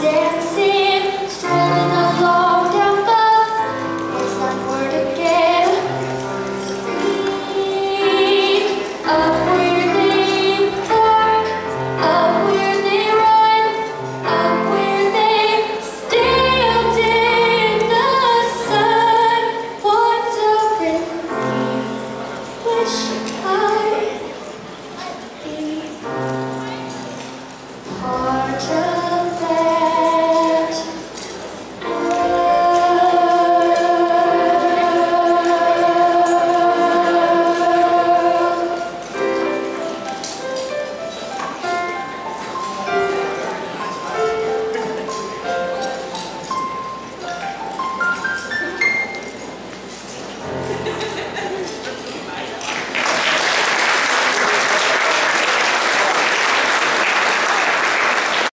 dancing.